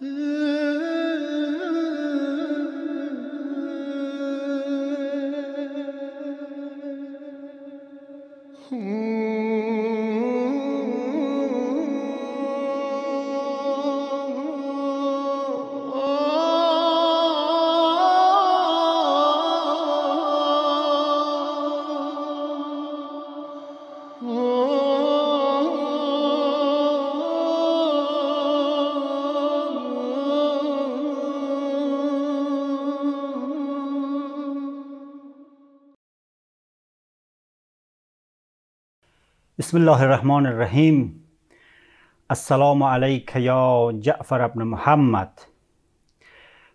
Ooh. بسم الله الرحمن الرحیم السلام علیک یا جعفر ابن محمد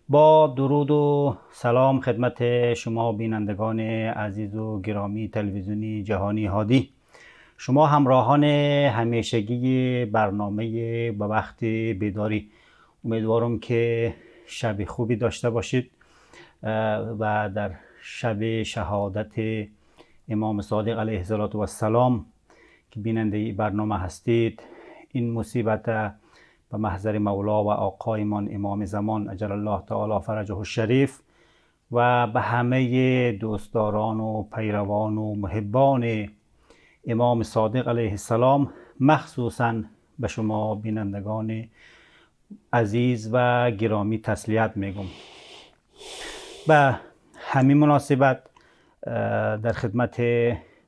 با درود و سلام خدمت شما بینندگان عزیز و گرامی تلویزیونی جهانی هادی شما همراهان همیشگی برنامه به وقت بیداری امیدوارم که شب خوبی داشته باشید و در شب شهادت امام صادق علیه السلام که بیننده برنامه هستید. این مصیبت به محضر مولا و آقایمان امام زمان اجل الله تعالی فرجه الشریف و به همه دوستداران و پیروان و محبان امام صادق علیه السلام مخصوصا به شما بینندگان عزیز و گرامی تسلیت میگم. به همین مناسبت در خدمت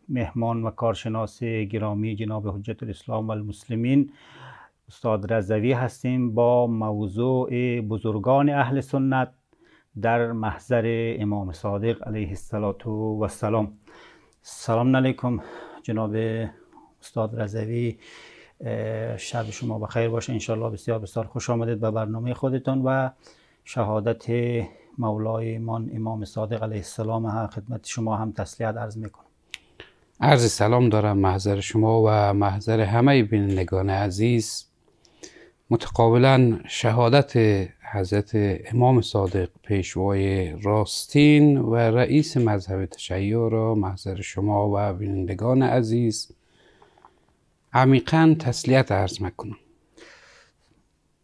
مهمان و کارشناس گرامی جناب حجت الاسلام و المسلمین استاد رزوی هستیم با موضوع بزرگان اهل سنت در محضر امام صادق علیه السلام سلام علیکم جناب استاد رزوی شب شما بخیر باشه. انشالله بسیار بسیار خوش آمدید به برنامه خودتون و شهادت مولای من امام صادق علیه السلام خدمت شما هم تسلیت عرض می‌کنم. عرض سلام دارم محضر شما و محضر همه بینندگان عزیز. متقابلا شهادت حضرت امام صادق پیشوای راستین و رئیس مذهب تشیع را محضر شما و بینندگان عزیز عمیقا تسلیت عرض می‌کنم.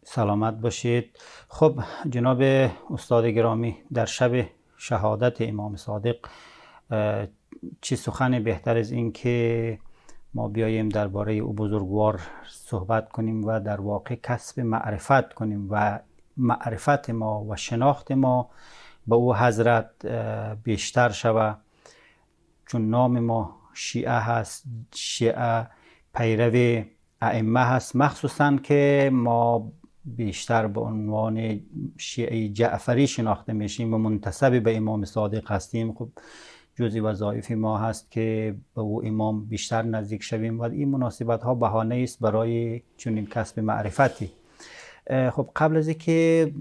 سلامت باشید. خب جناب استاد گرامی در شب شهادت امام صادق چی سخن بهتر از این که ما بیاییم درباره او بزرگوار صحبت کنیم و در واقع کسب معرفت کنیم و معرفت ما و شناخت ما به او حضرت بیشتر شود چون نام ما شیعه هست شیعه پیرو ائمه هست. مخصوصا که ما بیشتر به عنوان شیعه جعفری شناخته میشیم و منتسب به امام صادق هستیم. خب جزی وظایف ما هست که به او امام بیشتر نزدیک شویم و این مناسبت ها بهانه است برای چنین کسب معرفتی. خب قبل از اینکه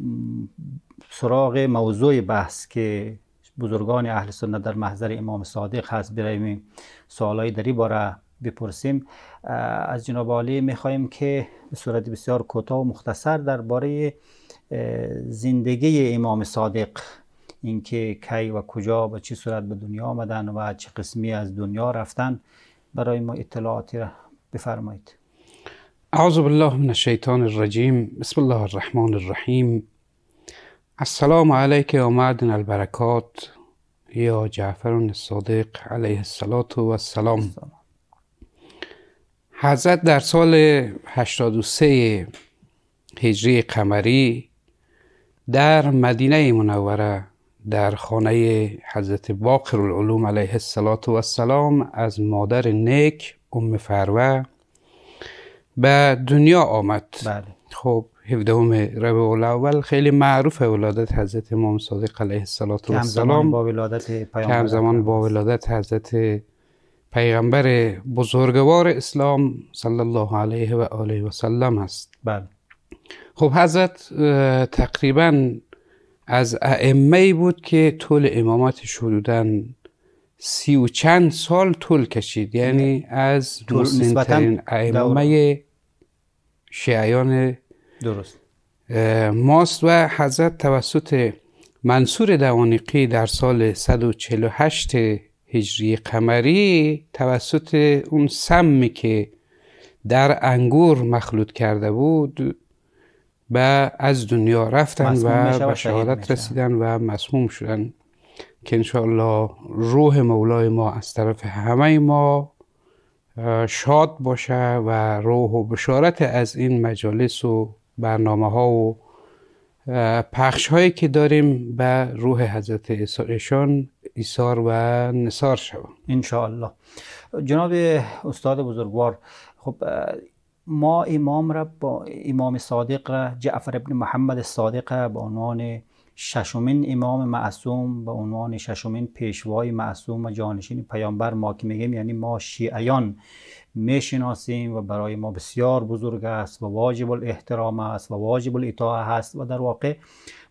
سراغ موضوع بحث که بزرگان اهل سنت در محضر امام صادق هست برویم سوالای دری باره بپرسیم. از جناب عالی می‌خواهیم که به صورت بسیار کوتاه و مختصر درباره زندگی امام صادق اینکه کی و کجا و چه صورت به دنیا آمدن و چه قسمی از دنیا رفتن برای ما اطلاعاتی را بفرمایید. اعوذ بالله من الشیطان الرجیم. بسم الله الرحمن الرحیم. السلام علیک و معدن البرکات. یا جعفر الصادق علیه السلام حضرت در سال 83 هجری قمری در مدینه منوره در خانه حضرت باقر العلوم علیه السلام از مادر نیک ام فروه به دنیا آمد. بله. خب 17 ربیع الاول خیلی معروف ولادت حضرت امام صادق علیه السلام با ولادت پیامبر زمان با ولادت حضرت پیغمبر بزرگوار اسلام صلی الله علیه و آله و سلم است. بله. خب حضرت تقریبا از ائمه بود که طول امامتش حدودا سی و چند سال طول کشید. یعنی از مسنترین ائمه شیعیان درست. ماست و حضرت توسط منصور دوانیقی در سال 148 هجری قمری توسط اون سمی که در انگور مخلوط کرده بود و از دنیا رفتن و به شهادت. رسیدن و مسموم شدن که انشاءالله روح مولای ما از طرف همه ما شاد باشه و روح و بشارت از این مجالس و برنامه ها و پخش هایی که داریم به روح حضرت ایشان ایثار و نثار شود انشاءالله جناب استاد بزرگوار خب ما امام را با امام صادق را جعفر ابن محمد صادق به عنوان ششمین امام معصوم به عنوان ششمین پیشوای معصوم و جانشین پیامبر ما که میگیم یعنی ما شیعیان می‌شناسیم و برای ما بسیار بزرگ است و واجب الاحترام است و واجب الاطاعه هست و در واقع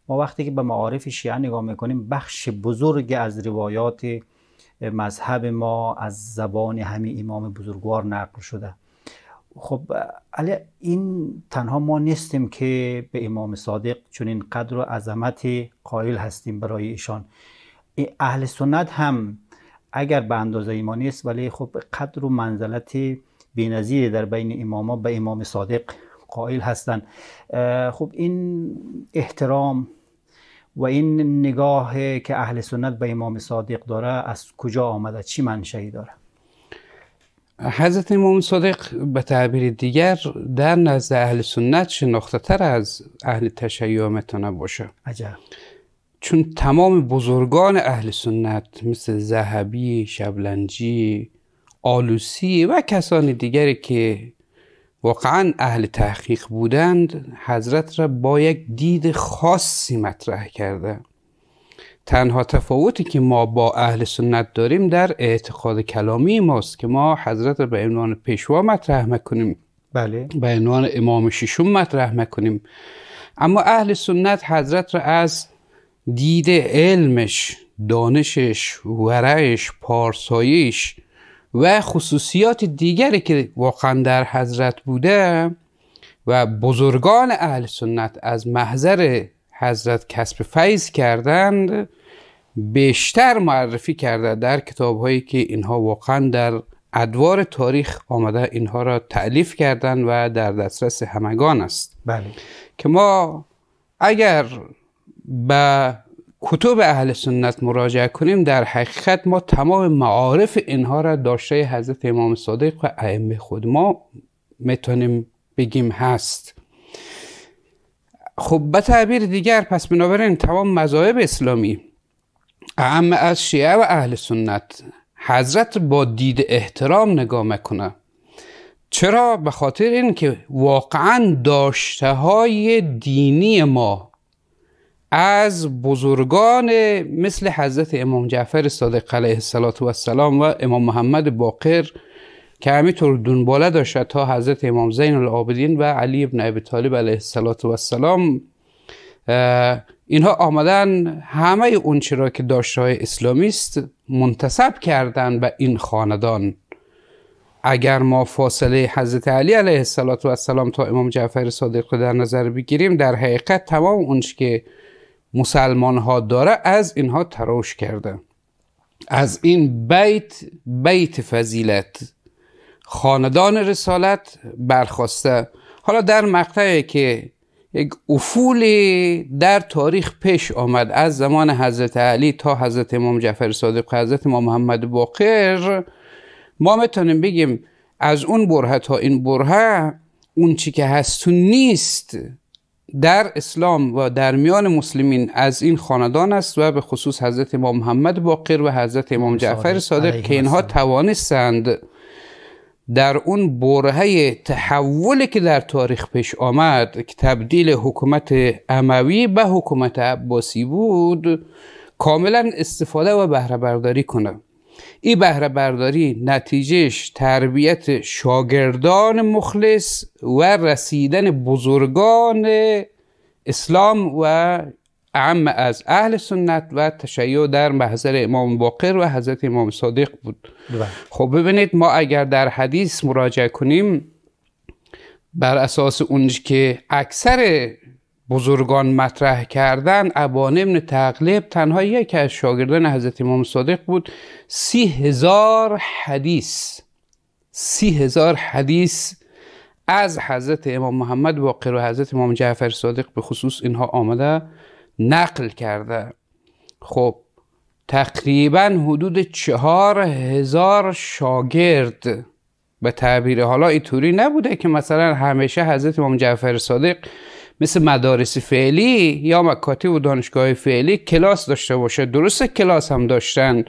ما وقتی که به معارف شیعه نگاه می‌کنیم بخش بزرگ از روایات مذهب ما از زبان همین امام بزرگوار نقل شده. خب علی این تنها ما نیستیم که به امام صادق چنین قدر و عظمت قائل هستیم برای ایشان. ای- اهل سنت هم اگر به اندازه ایمان نیست ولی خب قدر و منزلت بی‌نظیری در بین اماما به امام صادق قائل هستند. خب این احترام و این نگاه که اهل سنت به امام صادق داره از کجا آمده؟ چی منشأی داره؟ حضرت امام صادق به تعبیر دیگر در نزد اهل سنت شناخته تر از اهل تشیع می‌تونه باشه عجب. چون تمام بزرگان اهل سنت مثل زهبی، شبلنجی، آلوسی و کسان دیگری که واقعا اهل تحقیق بودند حضرت را با یک دید خاصی مطرح کرده. تنها تفاوتی که ما با اهل سنت داریم در اعتقاد کلامی ماست که ما حضرت را به عنوان پیشوا مطرح می‌کنیم. بله. به عنوان امام ششم مطرح می‌کنیم. اما اهل سنت حضرت را از دید علمش دانشش ورعش پارسایش و خصوصیات دیگری که واقعا در حضرت بوده و بزرگان اهل سنت از محضر حضرت کسب فیض کردند بیشتر معرفی کرده در کتاب هایی که اینها واقعا در ادوار تاریخ آمده اینها را تعلیف کردند و در دسترس همگان است. بله. که ما اگر به کتب اهل سنت مراجعه کنیم در حقیقت ما تمام معارف اینها را داشته حضرت امام صادق و ائمه خود ما می‌تونیم بگیم هست. خب به تعبیر دیگر پس بنابراین تمام مذاهب اسلامی اهم از شیعه و اهل سنت حضرت با دید احترام نگاه می‌کنه. چرا؟ به خاطر اینکه واقعا داشته های دینی ما از بزرگان مثل حضرت امام جعفر صادق علیه السلام و امام محمد باقر که همینطور دنباله داشته تا حضرت امام زین العابدین و علی ابن ابی طالب علیه السلام اینها آمدن همه اون چرا که داشته های اسلامی است منتصب کردن به این خاندان. اگر ما فاصله حضرت علی علیه السلام تا امام جعفر صادق رو در نظر بگیریم در حقیقت تمام اونچه که مسلمان ها داره از اینها تراش کرده. از این بیت بیت فضیلت. خاندان رسالت برخواسته. حالا در مقطعی که یک افولی در تاریخ پیش آمد از زمان حضرت علی تا حضرت امام جعفر صادق و حضرت امام محمد باقر ما می‌تونیم بگیم از اون برهه تا این برهه اون چی که هستون نیست در اسلام و در میان مسلمین از این خاندان است و به خصوص حضرت امام محمد باقر و حضرت امام جعفر صادق که اینها توانستند در اون برهه تحولی که در تاریخ پیش آمد که تبدیل حکومت اموی به حکومت عباسی بود کاملا استفاده و بهره برداری کنه. این بهره برداری نتیجهش تربیت شاگردان مخلص و رسیدن بزرگان اسلام و اعم از اهل سنت و تشیع در محضر امام باقر و حضرت امام صادق بود. خب ببینید ما اگر در حدیث مراجعه کنیم بر اساس اونج که اکثر بزرگان مطرح کردن ابان ابن تقلب تنها یک از شاگردان حضرت امام صادق بود. سی هزار حدیث سی هزار حدیث از حضرت امام محمد باقر و حضرت امام جعفر صادق به خصوص اینها آمده. نقل کرده. خب تقریبا حدود چهار هزار شاگرد به تعبیر حالا اینطوری نبوده که مثلا همیشه حضرت امام جعفر صادق مثل مدارس فعلی یا مکاتب و دانشگاه فعلی کلاس داشته باشه. درست کلاس هم داشتن.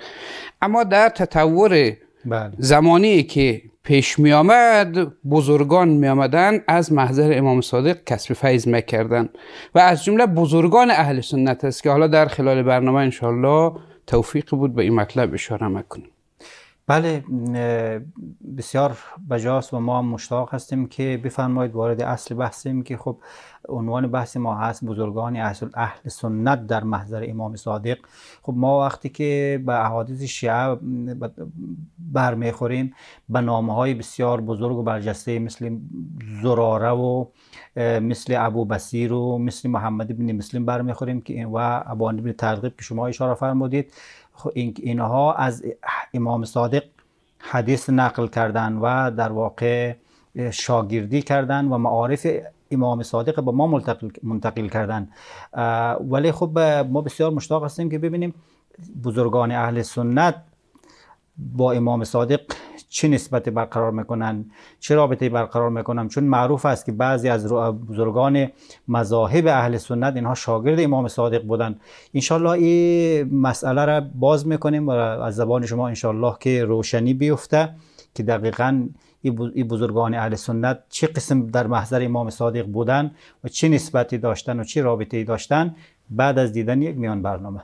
اما در تطور بله. زمانی که پیش می آمد بزرگان می آمدن از محضر امام صادق کسب فیض می‌کردن و از جمله بزرگان اهل سنت است که حالا در خلال برنامه انشالله توفیق بود به این مطلب اشاره می‌کنیم بله بسیار بجاست و ما مشتاق هستیم که بفرمایید وارد اصل بحثیم که خب عنوان بحث ما هست بزرگان اهل, سنت در محضر امام صادق. خب ما وقتی که به احادیث شیعه برمیخوریم به نامه های بسیار بزرگ و برجسته مثل زراره و مثل ابو بسیر و مثل محمد بن مسلم برمیخوریم که و ابان بن ترغیب که شما اشاره فرمودید. اینها از امام صادق حدیث نقل کردن و در واقع شاگردی کردن و معارف امام صادق با ما منتقل, منتقل کردن. ولی خب ما بسیار مشتاق هستیم که ببینیم بزرگان اهل سنت با امام صادق چه نسبت برقرار می‌کنن؟ چه رابطه برقرار می‌کنن؟ چون معروف است که بعضی از بزرگان مذاهب اهل سنت اینها شاگرد امام صادق بودن. انشالله این مسئله را باز می‌کنیم و از زبان شما انشالله که روشنی بیفته که دقیقا این بزرگان اهل سنت چه قسم در محضر امام صادق بودن و چه نسبتی داشتن و چه رابطه داشتن بعد از دیدن یک میان برنامه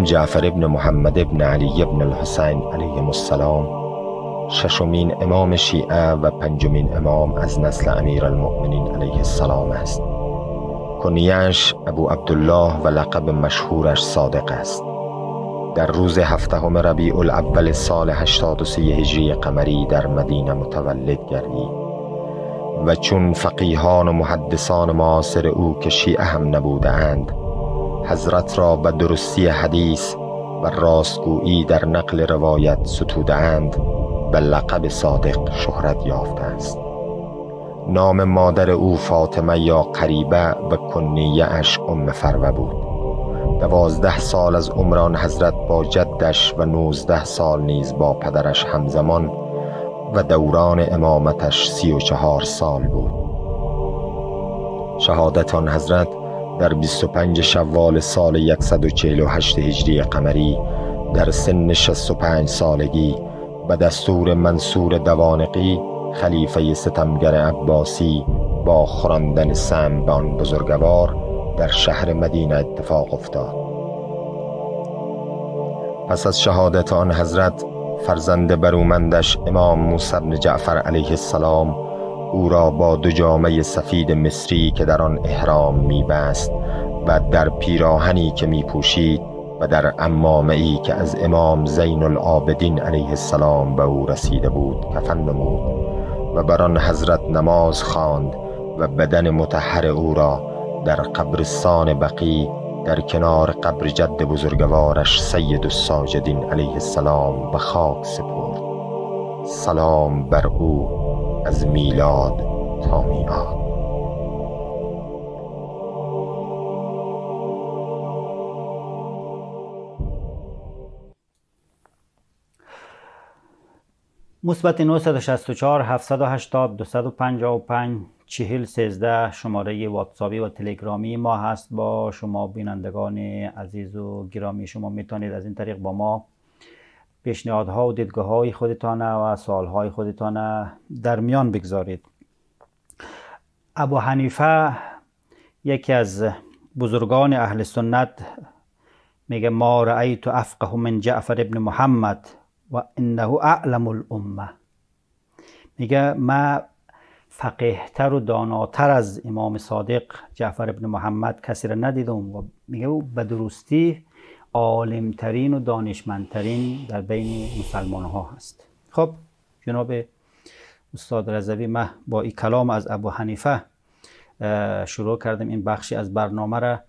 امام جعفر ابن محمد ابن علی ابن الحسین علیه السلام. ششمین امام شیعه و پنجمین امام از نسل امیر المؤمنین علیه السلام است. کنیش ابو عبدالله و لقب مشهورش صادق است. در روز هفته ربیع الاول سال 83 هجری قمری در مدینه متولد گردید و چون فقیهان و محدثان معاصر او که شیعه هم نبودند حضرت را به درستی حدیث و راستگویی در نقل روایت ستودهاند به لقب صادق شهرت یافته است. نام مادر او فاطمه یا قریبه و کنیه اش ام فروه بود. دوازده سال از عمران حضرت با جدش و نوزده سال نیز با پدرش همزمان و دوران امامتش سی و چهار سال بود. شهادتان حضرت در 25 شوال سال 148 هجری قمری در سن 65 سالگی به دستور منصور دوانقی خلیفه ستمگر عباسی با خراندن سم به آن بزرگوار در شهر مدینه اتفاق افتاد. پس از شهادت آن حضرت فرزند برومندش امام موسی بن جعفر علیه السلام او را با دو جامعه سفید مصری که در آن احرام میبست و در پیراهنی که میپوشید و در امامه ای که از امام زین العابدین علیه السلام به او رسیده بود کفن نمود و بر آن حضرت نماز خواند و بدن متحر او را در قبرستان بقی در کنار قبر جد بزرگوارش سید الساجدین علیه السلام به خاک سپرد. سلام بر او. از میلاد تا میاد مثبت 964 780 255 چهل سیزده شماره واتسابی و تلگرامی ما هست. با شما بینندگان عزیز و گرامی شما می‌تونید از این طریق با ما پیشنهادها و دیدگاه های خودتان و سوال های خودتان در میان بگذارید. ابو حنیفه یکی از بزرگان اهل سنت میگه ما رأیت افقه من جعفر ابن محمد و انه اعلم الامه. میگه ما فقیهتر و داناتر از امام صادق جعفر ابن محمد کسی را ندیدم. و میگه او به درستی عالمترین و دانشمندترین در بین مسلمان ها هست. خب جناب استاد رضوی ما با این کلام از ابو حنیفه شروع کردیم این بخشی از برنامه را.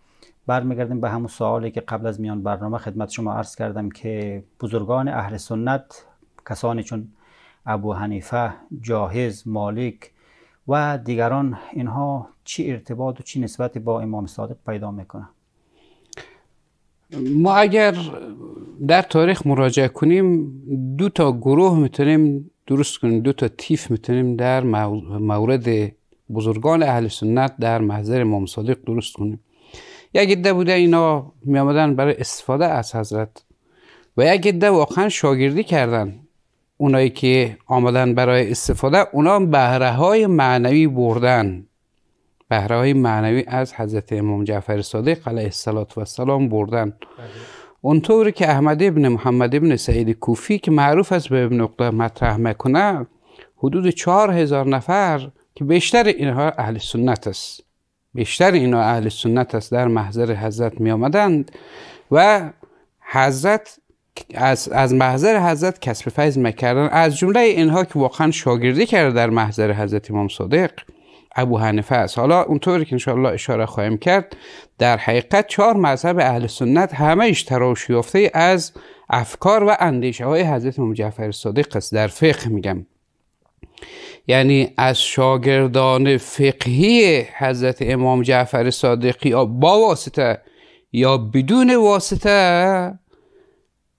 برمیگردیم به همون سوالی که قبل از میان برنامه خدمت شما عرض کردم که بزرگان اهل سنت کسانی چون ابو حنیفه جاهز مالک و دیگران اینها چی ارتباط و چی نسبتی با امام صادق پیدا می‌کنه ما اگر در تاریخ مراجعه کنیم دو تا گروه می‌تونیم درست کنیم دو تا تیف می‌تونیم در مورد بزرگان اهل سنت در محضر امام صادق درست کنیم. یک عده بوده اینا می آمدن برای استفاده از حضرت و یک عده واقعا شاگردی کردن اونایی که آمدن برای استفاده اونا بهره های معنوی بردن. بهره های معنوی از حضرت امام جعفر صادق علیه السلام بردن. اونطوری که احمد ابن محمد ابن سعید کوفی که معروف است به ابن نقطه مطرح می‌کنه حدود چهار هزار نفر که بیشتر اینها اهل سنت است. بیشتر اینا اهل سنت است در محضر حضرت می آمدند و حضرت از, از محضر حضرت کسب فیض می‌کردن. از جمله اینها که واقعا شاگردی کرده در محضر حضرت امام صادق ابو حنیفه است. حالا اونطوری که انشاءالله اشاره خواهیم کرد در حقیقت چهار مذهب اهل سنت همه اشتراش یافته از افکار و اندیشه های حضرت امام جعفر صادق است. در فقه میگم. یعنی از شاگردان فقهی حضرت امام جعفر صادقی یا با واسطه یا بدون واسطه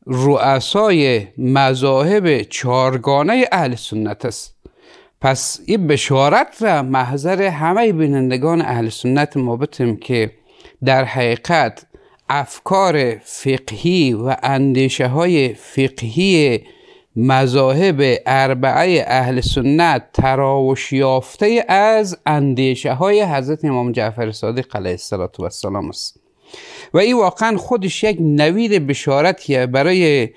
رؤسای مذاهب چارگانه اهل سنت است. پس این بشارت را محضر همه بینندگان اهل سنت ما بتیم که در حقیقت افکار فقهی و اندیشه های فقهی مذاهب اربعه اهل سنت تراوش یافته از اندیشه های حضرت امام جعفر صادق علیه السلام است. و این واقعا خودش یک نوید بشارتیه برای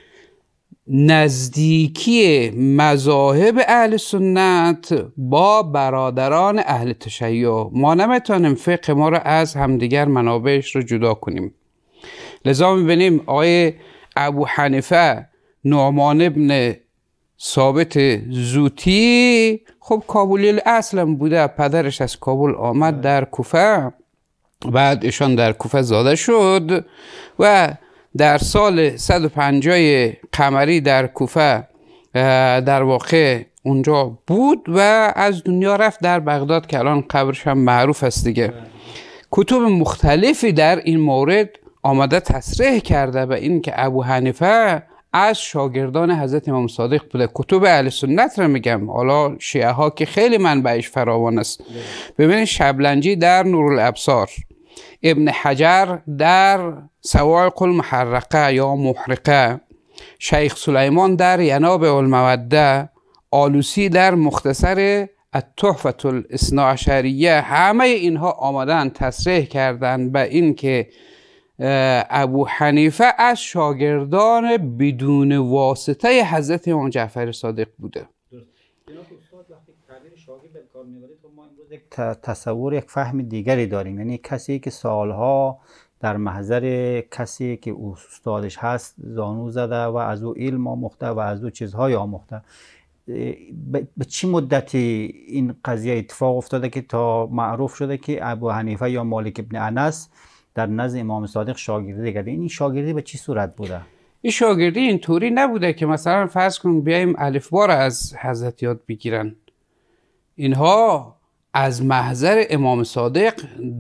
نزدیکی مذاهب اهل سنت با برادران اهل تشیع. ما نمی‌تونیم فقه ما را از همدیگر منابعش رو جدا کنیم. لذا می‌بینیم آقای ابو حنیفه نعمان ابن ثابت زوتی خب کابولی اصلا بوده پدرش از کابل آمد در کوفه بعد ایشان در کوفه زاده شد و در سال 150 قمری در کوفه در واقع اونجا بود و از دنیا رفت در بغداد که الان قبرش هم معروف است دیگه. کتب مختلفی در این مورد آمده تصریح کرده به این که ابو حنیفه از شاگردان حضرت امام صادق بوده. کتب اهل سنت رو میگم. حالا شیعه ها که خیلی منبعش فراوان است. ببینید شبلنجی در نور الابصار ابن حجر در سوائق المحرقه یا محرقه. شیخ سلیمان در یناب الموده آلوسی در مختصر التحفت الاثناعشریه همه اینها آمدن تصریح کردند به این که ابو حنیفه از شاگردان بدون واسطه حضرت امام جعفر صادق بوده. یک تصور یک فهم دیگری داریم. یعنی کسی که سالها در محضر کسی که استادش هست زانو زده و از او علم آموخته و از او چیزهای آموخته به چی مدتی این قضیه اتفاق افتاده که تا معروف شده که ابو حنیفه یا مالک ابن انس در نزد امام صادق شاگردی کرده؟ این شاگردی به چی صورت بوده؟ این شاگردی اینطوری نبوده که مثلا فرض کن بیایم الفبا از حضرت یاد بگیرن. اینها از محضر امام صادق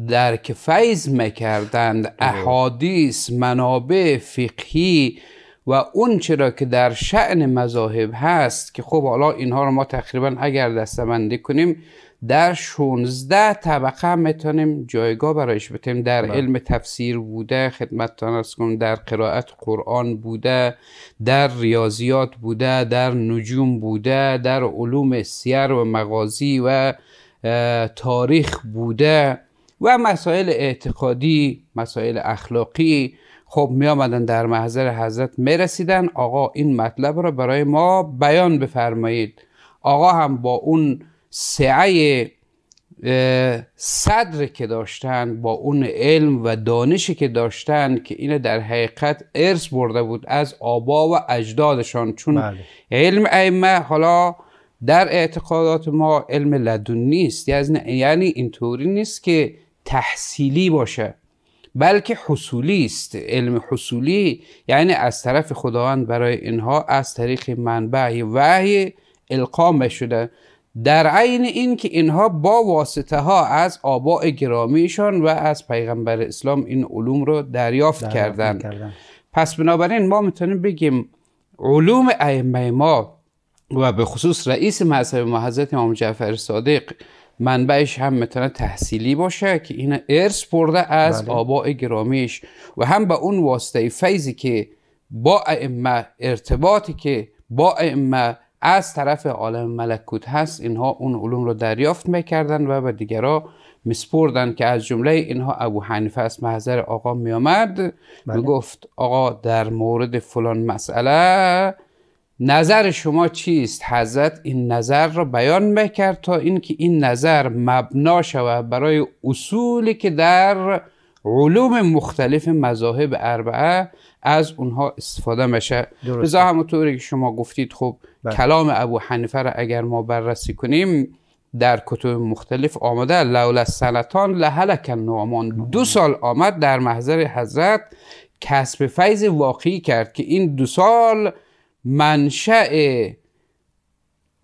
درک فیض می‌کردند احادیث منابع فقهی و اون چرا که در شعن مذاهب هست که خب حالا اینها رو ما تقریبا اگر دستبندی کنیم در 16 طبقه می‌تونیم جایگاه برایش بتیم در بله. علم تفسیر بوده خدمتتان ارز کنم در قرائت قرآن بوده در ریاضیات بوده در نجوم بوده در علوم سیر و مغازی و تاریخ بوده و مسائل اعتقادی مسائل اخلاقی. خب می آمدن در محضر حضرت می رسیدن آقا این مطلب را برای ما بیان بفرمایید. آقا هم با اون سعه صدر که داشتن با اون علم و دانشی که داشتن که این در حقیقت ارث برده بود از آبا و اجدادشان. چون بله. علم ائمه حالا در اعتقادات ما علم لدن نیست. یعنی اینطوری نیست که تحصیلی باشه بلکه حصولی است. علم حصولی یعنی از طرف خداوند برای اینها از طریق منبع وحی القام شده. در عین این که اینها با واسطه ها از آباء گرامیشان و از پیغمبر اسلام این علوم رو دریافت, کردند. کردن. پس بنابراین ما می‌تونیم بگیم علوم ائمه ما و به خصوص رئیس مذهب ما حضرت امام جعفر صادق منبعش هم می‌تونه تحصیلی باشه که این ارث برده از بله. آباء گرامیش و هم به اون واسطه فیضی که با ائمه ارتباطی که با ائمه از طرف عالم ملکوت هست اینها اون علوم رو دریافت می‌کردن و به دیگرها مسپردن که از جمله اینها ابو حنیفه از محضر آقا میامد بله. می‌گفت آقا در مورد فلان مسئله نظر شما چیست؟ حضرت این نظر را بیان می‌کرد تا اینکه این نظر مبنا شود برای اصولی که در علوم مختلف مذاهب اربعه از اونها استفاده میشه. رضا همونطوری که شما گفتید خب بله. کلام ابو حنیفه را اگر ما بررسی کنیم در کتب مختلف آمده لولا سنتان لهلک نعمان دو سال آمد در محضر حضرت کسب فیض واقعی کرد که این دو سال منشأ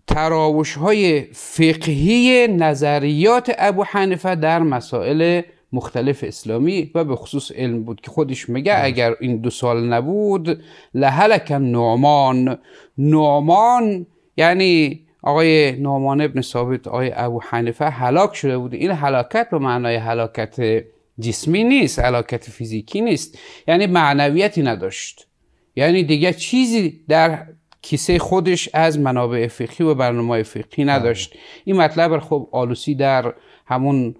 تراوش های فقهی نظریات ابو حنیفه در مسائل مختلف اسلامی و به خصوص علم بود که خودش میگه بله. اگر این دو سال نبود لهلک نعمان. نعمان یعنی آقای نعمان ابن ثابت آقای ابو حنیفه هلاک شده بود. این هلاکت به معنای هلاکت جسمی نیست هلاکت فیزیکی نیست. یعنی معنویتی نداشت. یعنی دیگه چیزی در کیسه خودش از منابع فقهی و برنامه فقهی نداشت. بله. این مطلب خب آلوسی در همون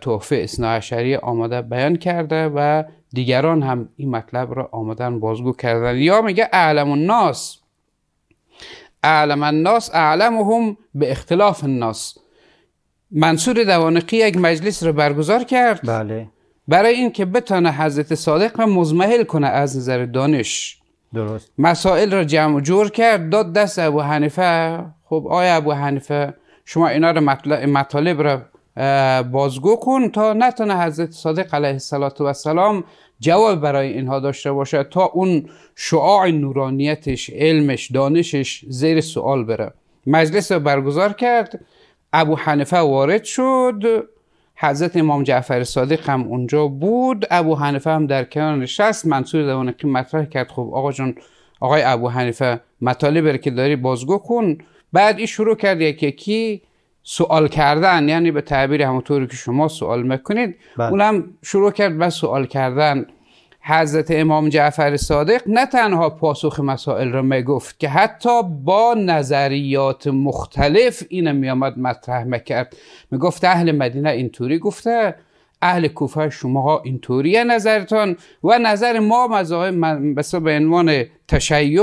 تحفه اصناعشری آماده بیان کرده و دیگران هم این مطلب را آمدن بازگو کردن. یا میگه اعلم الناس. اعلم الناس اعلمهم به اختلاف الناس. منصور دوانقی یک مجلس رو برگزار کرد. بله. برای اینکه بتانه حضرت صادق را مزمحل کنه از نظر دانش. درست. مسائل را جمع جور کرد داد دست ابو حنیفه. خب آیا ابو حنیفه شما اینا رو مطالب را بازگو کن تا نتونه حضرت صادق علیه السلام جواب برای اینها داشته باشه تا اون شعاع نورانیتش علمش دانشش زیر سوال بره. مجلس رو برگزار کرد ابو حنیفه وارد شد. حضرت امام جعفر صادق هم اونجا بود. ابو حنیفه هم در کنار نشست. منصور دوانقی مطرح کرد خب آقا جان آقای ابو حنیفه مطالب که داری بازگو کن. بعد این شروع کرد یکی یکی سوال کردن یعنی به تعبیر همونطوری که شما سوال می‌کنید. بله. اونم شروع کرد به سوال کردن. حضرت امام جعفر صادق نه تنها پاسخ مسائل را می‌گفت که حتی با نظریات مختلف این میامد مطرح می‌کرد. می‌گفت اهل مدینه اینطوری گفته اهل کوفه شما اینطوریه نظرتان و نظر ما مذاهب به عنوان تشیع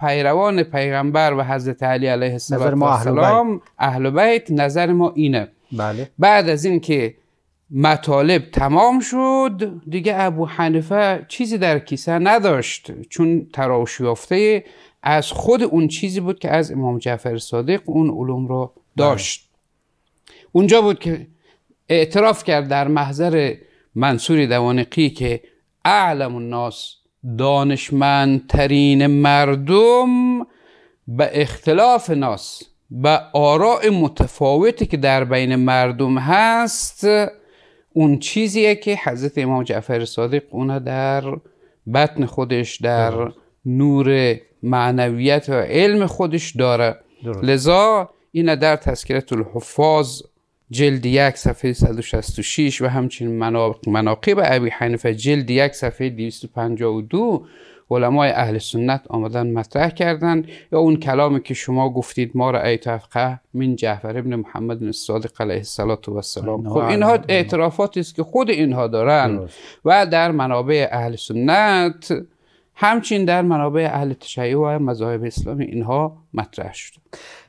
پیروان پیغمبر و حضرت علی علیه السلام اهل بیت. نظر ما اینه. بله. بعد از این که مطالب تمام شد دیگه ابو حنیفه چیزی در کیسه نداشت چون تراوش یافته از خود اون چیزی بود که از امام جعفر صادق اون علوم رو داشت بله. اونجا بود که اعتراف کرد در محضر منصور دوانقی که اعلم الناس دانشمندترین مردم به اختلاف ناس به آراء متفاوتی که در بین مردم هست اون چیزیه که حضرت امام جعفر صادق اونه در بطن خودش در نور معنویت و علم خودش داره درست. لذا این در تذکرت الحفاظ جلد یک صفحه 166 و همچنین مناقب ابی حنیفه جلد یک صفحه 252 علمای اهل سنت آمدن مطرح کردن یا اون کلامی که شما گفتید ما را ایت افقه من جعفر ابن محمد الصادق علیه السلام. خب اینها اعترافاتی است که خود اینها دارن و در منابع اهل سنت همچین در منابع اهل تشیع و مذاهب اسلامی اینها مطرح شد.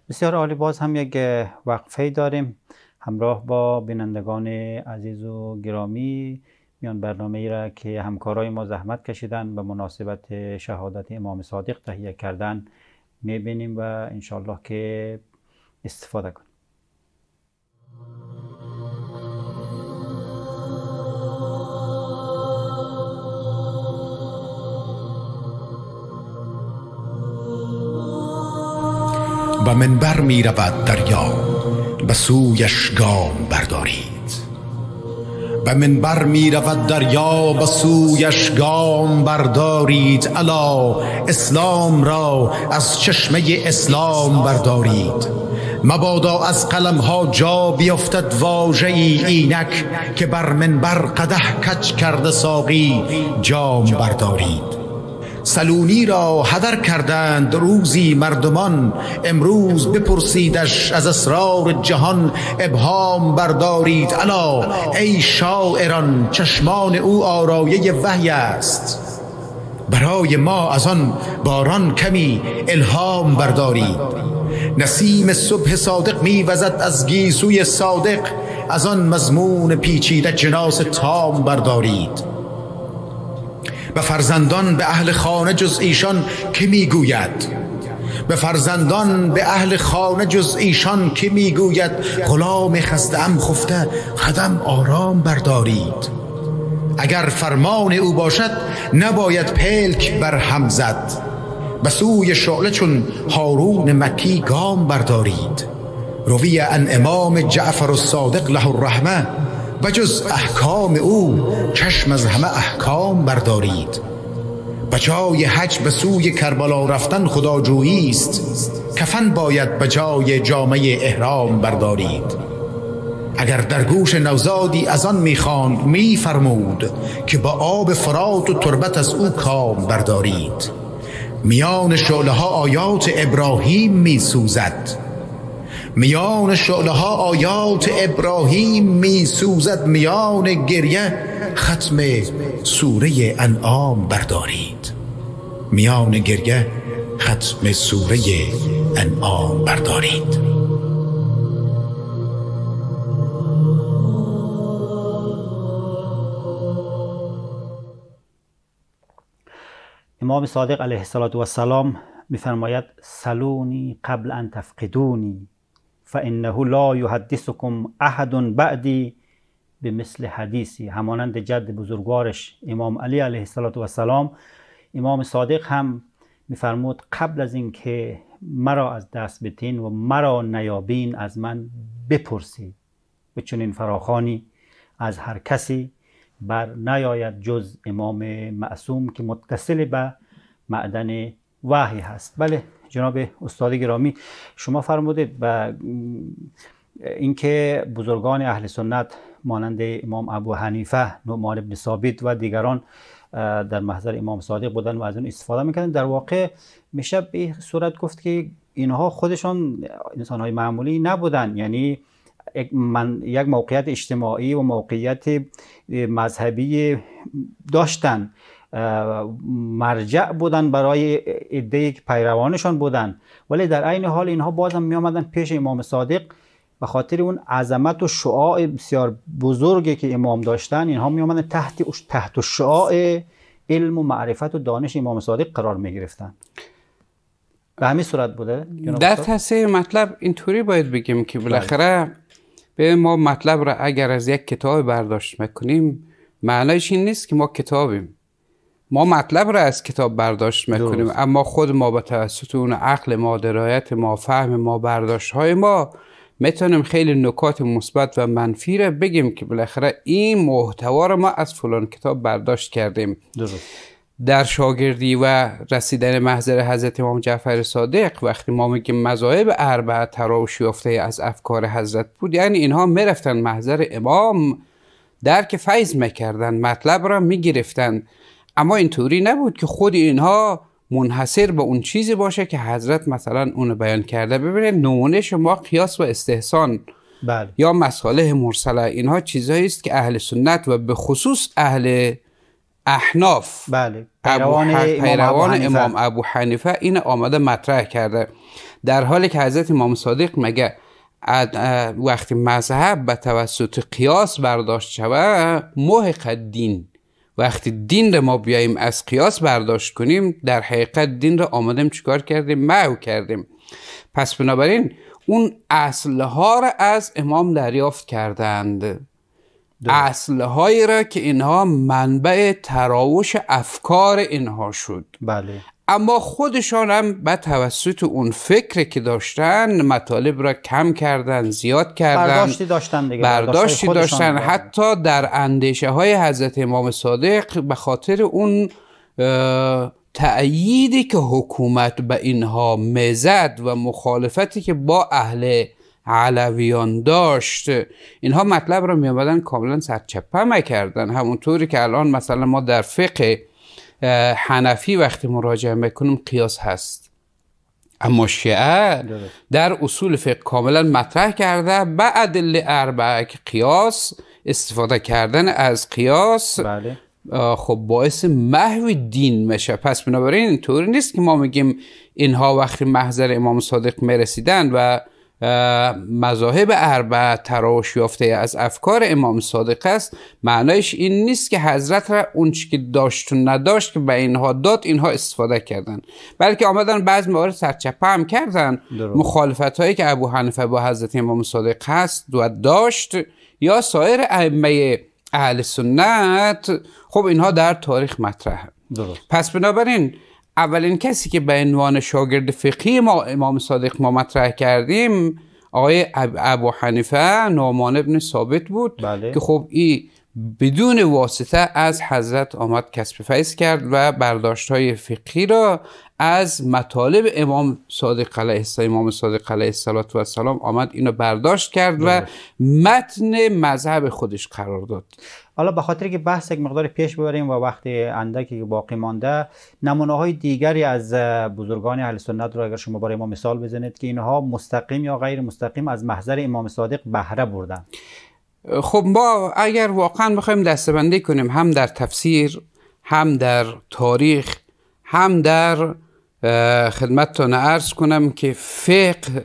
بسیار عالی باز هم یک وقفه داریم. همراه با بینندگان عزیز و گرامی میان برنامه ای را که همکارای ما زحمت کشیدن به مناسبت شهادت امام صادق تهیه کردن می‌بینیم و انشالله که استفاده کنیم. و منبر می رود دریا به سویش گام بردارید و منبر می رود دریا به سویش گام بردارید. الا اسلام را از چشمه اسلام بردارید. مبادا از قلم ها جا بیفتد واژه ای اینک که بر منبر قده کچ کرده ساقی جام بردارید. سلونی را هدر کردند روزی مردمان. امروز بپرسیدش از اسرار جهان ابهام بردارید. الا ای شاعران چشمان او آرایه وحی است. برای ما از آن باران کمی الهام بردارید. نسیم صبح صادق میوزد از گیسوی صادق. از آن مضمون پیچیده جناس تام بردارید. به فرزندان به اهل خانه جز ایشان که می‌گوید؟ به فرزندان به اهل خانه جز ایشان که می‌گوید غلام خسته ام خفته خدم آرام بردارید. اگر فرمان او باشد نباید پلک بر هم زد. به سوی شعله چون هارون مکی گام بردارید. روی ان امام جعفر الصادق له الرحمه و جز احکام او چشم از همه احکام بردارید. بجای حج به سوی کربلا رفتن خداجویی است. کفن باید به جای جامعه احرام بردارید. اگر در گوش نوزادی از آن می‌خواند میفرمود که با آب فرات و تربت از او کام بردارید. میان شعله ها آیات ابراهیم میسوزد. میان شعله ها آیات ابراهیم می سوزد میان گریه. ختم سوره انعام بردارید. میان گریه ختم سوره انعام بردارید. امام صادق علیه السلام میفرماید سلونی قبل ان تفقدونی. فانه لا یحدثکم احد بعدی به مثل حدیثی همانند جد بزرگوارش امام علی علیه السلام امام صادق هم میفرمود قبل از اینکه مرا از دست بتین و مرا نیابین از من بپرسید. به چنین فراخانی از هر کسی بر نیاید جز امام معصوم که متصل به معدن وحی هست. بله جناب استاد گرامی شما فرمودید و اینکه بزرگان اهل سنت مانند امام ابو حنیفه نعمان ابن ثابت و دیگران در محضر امام صادق بودن و از اون استفاده می‌کردن. در واقع میشه به صورت گفت که اینها خودشان انسان های معمولی نبودن. یعنی من یک موقعیت اجتماعی و موقعیت مذهبی داشتن. مرجع بودن برای عده که پیروانشان بودن. ولی در عین حال اینها بازم می آمدن پیش امام صادق به خاطر اون عظمت و شعاع بسیار بزرگی که امام داشتن. اینها می آمدن تحت تحت شعاع علم و معرفت و دانش امام صادق قرار می گرفتن به همین صورت بوده؟ در تصحیح مطلب اینطوری باید بگیم که بالاخره به ما مطلب را اگر از یک کتاب برداشت می‌کنیم معنایش این نیست که ما کتابیم. ما مطلب را از کتاب برداشت می‌کنیم اما خود ما به توسط اون عقل ما درایت ما فهم ما برداشت های ما می‌تونیم خیلی نکات مثبت و منفی را بگیم که بالاخره این محتوا را ما از فلان کتاب برداشت کردیم. درست. در شاگردی و رسیدن محضر حضرت امام جعفر صادق وقتی ما میگیم مذاهب اربعه تراوش یافته از افکار حضرت بود یعنی اینها می‌رفتن محضر امام درک فیض می‌کردن مطلب را می‌گرفتن. اما اینطوری نبود که خود اینها منحصر به اون چیزی باشه که حضرت مثلا اونو بیان کرده. ببینید نمونه شما قیاس و استحسان بله. یا مساله مرسله اینها چیزهایی است که اهل سنت و به خصوص اهل احناف بله. پیروان, پیروان امام, پیروان ابو حنیفه. امام ابو حنیفه این آمده مطرح کرده. در حالی که حضرت امام صادق مگه وقتی مذهب به توسط قیاس برداشت شود محق دین وقتی دین را ما بیاییم از قیاس برداشت کنیم در حقیقت دین را آمدیم چیکار کردیم؟ محو کردیم. پس بنابراین اون اصلها را از امام دریافت کردند. اصلهایی را که اینها منبع تراوش افکار اینها شد. بله. اما خودشان هم به توسط اون فکر که داشتن مطالب را کم کردن زیاد کردن برداشتی داشتن دیگه برداشتی داشتن. حتی در اندیشه های حضرت امام صادق به خاطر اون تأییدی که حکومت به اینها می‌زد و مخالفتی که با اهل علویان داشت اینها مطلب رو میامدن کاملا سرچپه می‌کردن همونطوری که الان مثلا ما در فقه حنفی وقتی مراجعه می‌کنیم قیاس هست. اما شیعه. در اصول فقه کاملا مطرح کرده به ادله اربعه که قیاس استفاده کردن از قیاس بله. خب باعث محو دین میشه. پس بنابراین اینطوری نیست که ما میگیم اینها وقتی محضر امام صادق می‌رسیدن و مذاهب اربعه تراوش یافته از افکار امام صادق است. معنایش این نیست که حضرت را اون که داشت و نداشت که به اینها داد اینها استفاده کردن بلکه آمدن بعض موارد سرچپه هم کردن درست. مخالفت هایی که ابو حنیفه با حضرت امام صادق هست و داشت یا سایر ائمه اهل سنت خب اینها در تاریخ مطرحه درست. پس بنابراین اولین کسی که به عنوان شاگرد فقهی ما امام صادق ما مطرح کردیم آقای اب- ابو حنیفه نعمان ابن ثابت بود بله. که خب این بدون واسطه از حضرت آمد کسب فیض کرد و برداشت های فقهی را از مطالب امام صادق علیه السلام امام صادق علیه السلام آمد اینو برداشت کرد و متن مذهب خودش قرار داد حالا به خاطر که بحث یک مقدار پیش ببریم و وقتی اندکی باقی مانده نمونه های دیگری از بزرگان اهل سنت رو اگر شما برای ما مثال بزنید که اینها مستقیم یا غیر مستقیم از محضر امام صادق بهره بردن. خب ما اگر واقعا بخوایم دستبندی کنیم هم در تفسیر هم در تاریخ هم در خدمتتان عرض کنم که فقه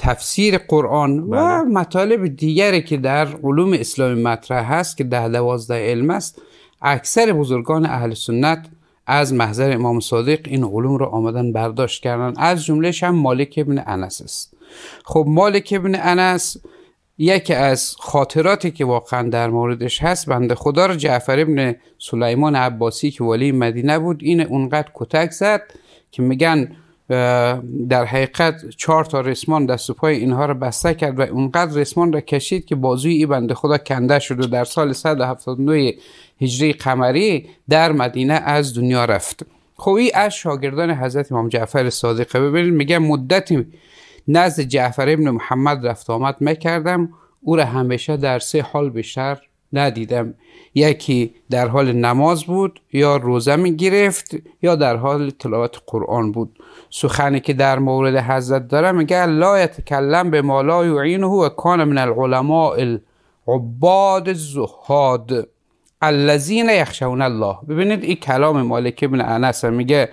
تفسیر قرآن و بله. مطالب دیگری که در علوم اسلامی مطرح هست که ده دوازده علم است اکثر بزرگان اهل سنت از محضر امام صادق این علوم را آمدن برداشت کردن از جملهش هم مالک ابن انس است خب مالک ابن انس یکی از خاطراتی که واقعا در موردش هست بنده خدا رو جعفر ابن سلیمان عباسی که ولی مدینه بود این اونقدر کتک زد که میگن در حقیقت چهار تا رسمان دست و پای اینها رو بسته کرد و اونقدر رسمان را کشید که بازوی این بنده خدا کنده شد و در سال 179 هجری قمری در مدینه از دنیا رفت. خب این از شاگردان حضرت امام جعفر صادقه ببینید میگه مدتی نزد جعفر ابن محمد رفت آمد می‌کردم. او را همیشه در سه حال بیشتر ندیدم. یکی در حال نماز بود یا روزه می گرفت یا در حال تلاوت قرآن بود. سخنی که در مورد حضرت داره میگه لا یتکلم به ما لا یعینه و کان من العلماء العباد الزهاد الذین یخشون الله. ببینید این کلام مالک ابن انس میگه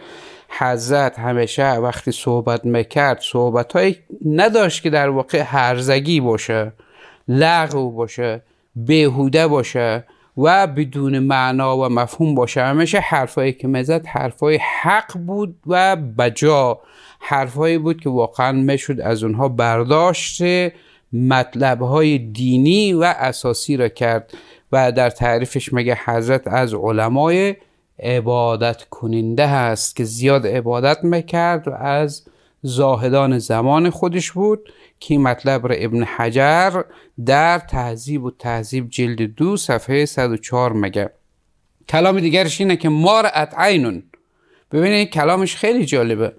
حضرت همیشه وقتی صحبت می‌کرد صحبت نداشت که در واقع هرزگی باشه لغو باشه. بهوده باشه و بدون معنا و مفهوم باشه. همیشه حرفایی که می‌زد حرفای حق بود و بجا. حرفایی بود که واقعا می‌شد از اونها برداشت مطلب های دینی و اساسی را کرد و در تعریفش میگه حضرت از علمای عبادت کننده هست که زیاد عبادت می‌کرد و از زاهدان زمان خودش بود. که این مطلب را ابن حجر در تهذیب و تهذیب جلد دو صفحه 104 میگه کلام دیگرش اینه که ما رأت عینون. ببینید کلامش خیلی جالبه.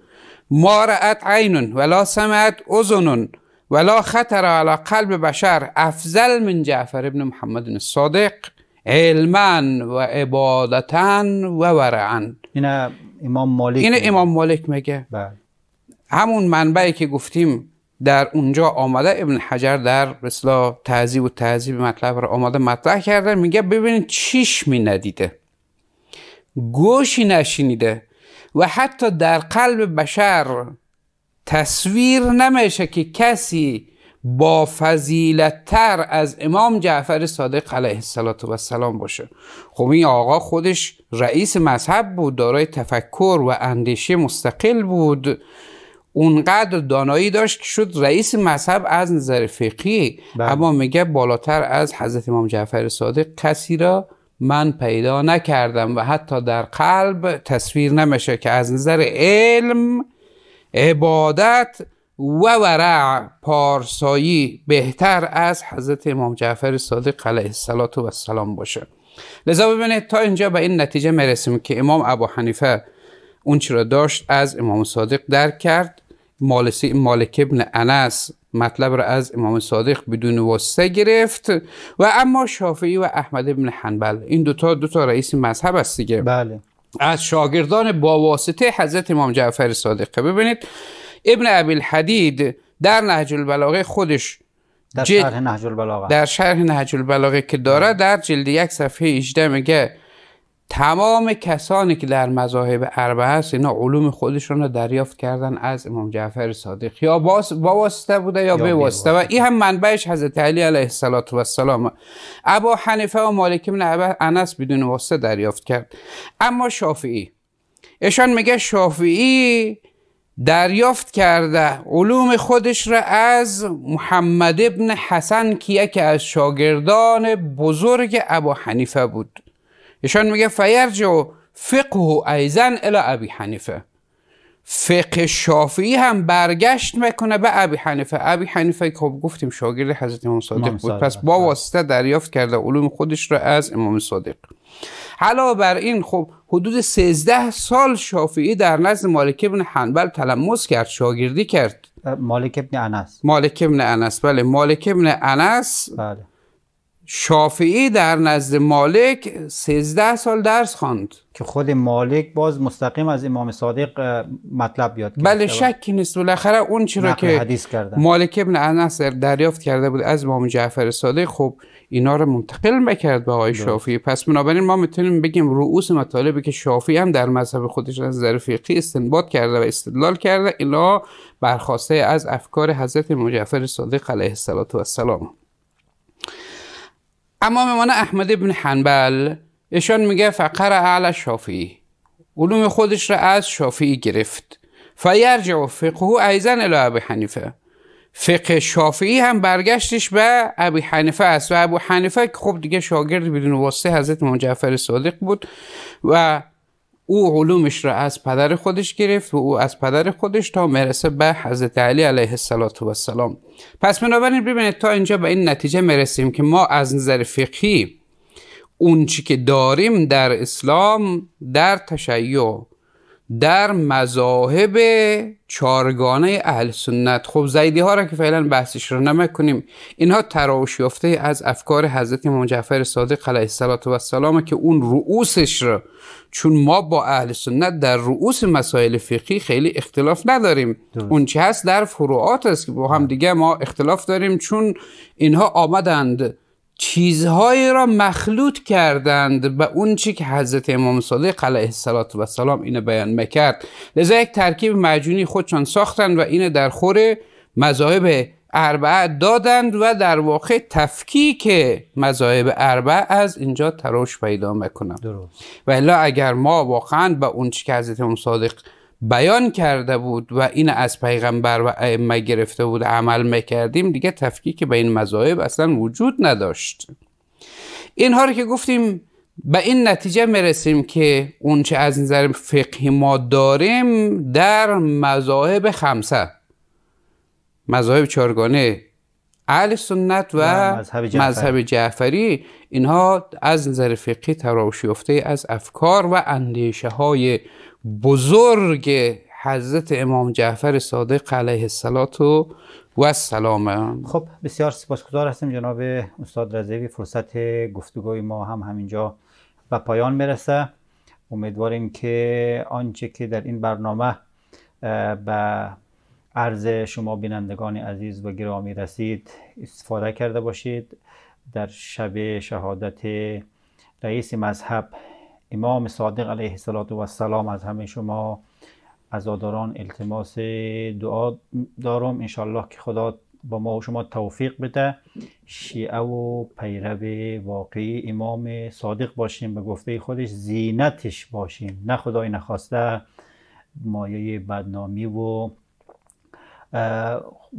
ما رأت عینون ولا سمعت اذن ولا خطر على قلب بشر افضل من جعفر ابن محمد الصادق علما و عبادتا و ورعا این امام مالک این. امام مالک میگه. بله. همون منبعی که گفتیم در اونجا آمده ابن حجر در مثلا تهذیب و تهذیب مطلب رو آماده مطرح کرده. میگه ببینید چشمی ندیده گوشی نشینیده و حتی در قلب بشر تصویر نمیشه که کسی با فضیلت تر از امام جعفر صادق علیه السلام باشه. خب این آقا خودش رئیس مذهب بود دارای تفکر و اندیشه مستقل بود. اونقدر دانایی داشت که شد رئیس مذهب از نظر فقهی بله. اما میگه بالاتر از حضرت امام جعفر صادق کسی را من پیدا نکردم و حتی در قلب تصویر نمیشه که از نظر علم عبادت و ورع پارسایی بهتر از حضرت امام جعفر صادق علیه السلام باشه لذا ببینید تا اینجا به این نتیجه می‌رسیم که امام ابو حنیفه اون را داشت از امام صادق درک کرد مالسی مالک ابن انس مطلب را از امام صادق بدون واسطه گرفت و اما شافعی و احمد ابن حنبل این دوتا دوتا رئیس مذهب است دیگه. بله. از شاگردان با واسطه حضرت امام جعفر صادق. ببینید ابن ابی الحدید در نهج البلاغه خودش در شرح نهج البلاغه. در شرح نهج البلاغه که داره در جلد یک صفحه 18 میگه تمام کسانی که در مذاهب اربعه هست اینا علوم خودشون رو دریافت کردن از امام جعفر صادق. یا با واسطه بوده یا به واسطه. و. این هم منبعش حضرت علی علیه السلام ابا حنیفه و مالک بن انس بدون واسطه دریافت کرد. اما شافعی. ایشان میگه شافعی دریافت کرده علوم خودش را از محمد ابن حسن که یکی از شاگردان بزرگ ابو حنیفه بود. ایشان میگه فیرجع فقه ایزن الى ابی حنیفه. فقه شافعی هم برگشت می‌کنه به ابی حنیفه. ابی حنیفه که خب گفتیم شاگرد حضرت امام صادق بود. پس. با واسطه دریافت کرده علوم خودش را از امام صادق. علاوه بر این خب حدود 13 سال شافعی در نزد مالک ابن حنبل تلمس کرد شاگردی کرد. مالک ابن انس. مالک ابن انس بله. مالک ابن انس بله. شافعی در نزد مالک 13 سال درس خواند. که خود مالک باز مستقیم از امام صادق مطلب یاد بله گرفته و شکی نیست. بالاخره اون چی را نقل که حدیث کرده. مالک ابن انس دریافت کرده بود از امام جعفر صادق خب اینا رو منتقل می‌کرد به آقای شافعی. پس بنابراین ما می‌تونیم بگیم رؤوس مطالبی که شافعی هم در مذهب خودش از نظر فقهی استنباط کرده و استدلال کرده اینا برخواسته از افکار حضرت امام جعفر صادق علیه السلام اما میمانه احمد ابن حنبل ایشان میگه فقر اعلی شافعی. علوم خودش را از شافعی گرفت. فیرجع فقهو ایزن الی ابی حنیفه. فقه شافعی هم برگشتش به ابی حنیفه است. و ابو حنیفه که خب دیگه شاگرد بدون واسطه حضرت امام جعفر صادق بود و او علومش را از پدر خودش گرفت و او از پدر خودش تا مرسه به حضرت علی علیه السلام. پس بنابراین ببینید تا اینجا به این نتیجه مرسیم که ما از نظر فقهی اون چی که داریم در اسلام در تشیع در مذاهب چارگانه اهل سنت. خب زیدی ها را که فعلا بحثش رو نمی‌کنیم. اینها تراوش یافته از افکار حضرت امام جعفر صادق علیه السلام که اون رؤوسش را چون ما با اهل سنت در رؤوس مسائل فقهی خیلی اختلاف نداریم. درست. اون چی هست؟ در فروعات است که با هم دیگه ما اختلاف داریم چون اینها آمدند چیزهایی را مخلوط کردند به اون چی که حضرت امام صادق علیه السلام اینو بیان می‌کرد. لذا یک ترکیب مجونی خودشان ساختند و اینو در خور مذاهب اربعه دادند و در واقع تفکیک مذاهب اربعه از اینجا تراش پیدا می‌کنند درست. و الا اگر ما واقعا به اون چی که حضرت امام صادق بیان کرده بود و این از پیغمبر و ائمه گرفته بود عمل می‌کردیم دیگه تفکیک به این مذاهب اصلا وجود نداشت. اینها رو که گفتیم به این نتیجه می‌رسیم که اون چه از نظر فقهی ما داریم در مذاهب خمسه. مذاهب چارگانه اهل سنت و, مذهب جعفری. مذهب جعفری. اینها از نظر فقهی تراوش یافته از افکار و اندیشه های بزرگ حضرت امام جعفر صادق علیه السلام و السلام. خب بسیار سپاسگزار هستیم جناب استاد رضوی. فرصت گفتگوی ما هم همینجا به پایان می‌رسه. امیدواریم که آنچه که در این برنامه به عرض شما بینندگان عزیز و گرامی رسید استفاده کرده باشید. در شب شهادت رئیس مذهب امام صادق علیه السلام از همه شما عزاداران التماس دعا دارم. انشالله که خدا با ما و شما توفیق بده. شیعه و پیرو واقعی امام صادق باشیم به گفته خودش زینتش باشیم. نه خدای نخواسته مایه بدنامی و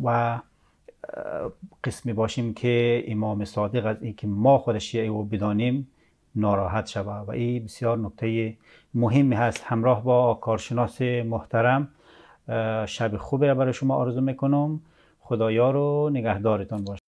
و قسمی باشیم که امام صادق از اینکه ما خود شیعه او بدانیم. ناراحت شوه و این بسیار نکته مهمی هست. همراه با کارشناس محترم شب خوبی را برای شما آرزو می‌کنم. خدایا رو نگهدارتان باشه